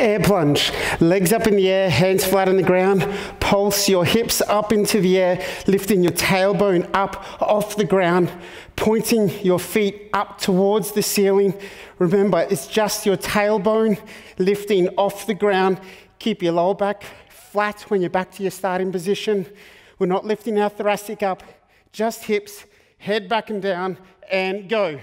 air plunge. Legs up in the air, hands flat on the ground. Pulse your hips up into the air, lifting your tailbone up off the ground, pointing your feet up towards the ceiling. Remember, it's just your tailbone lifting off the ground. Keep your lower back flat when you're back to your starting position. We're not lifting our thoracic up, just hips, head back and down, and go.